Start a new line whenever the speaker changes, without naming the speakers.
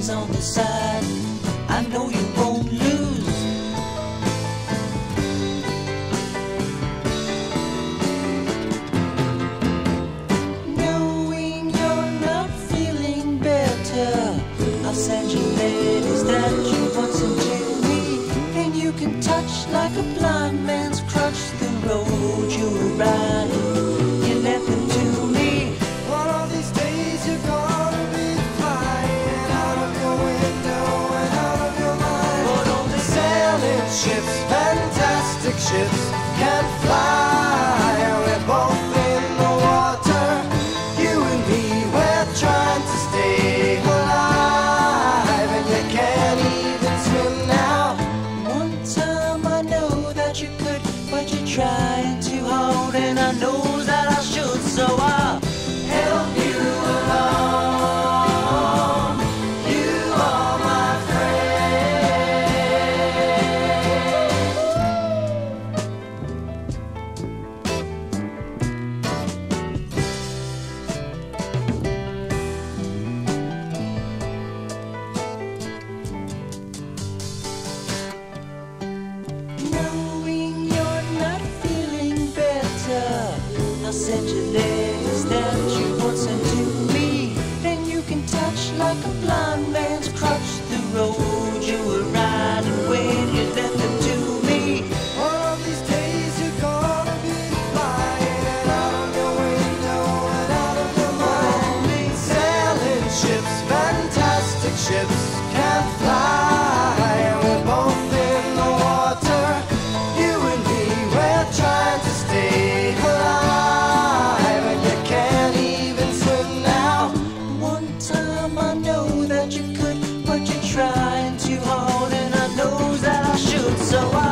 things on the side. I know you
ships can fly. We're both in the water, you and me. We're trying to stay alive, and you can't even swim now.
One time I know that you could, but you tried. sent you letters that you once sent to me. Then you can touch like a blind man's crutch the road you were riding when you left them to me.
All these days you're gonna be flying out of your window and out of your
mind.
Sailing ships, fantastic ships.
so I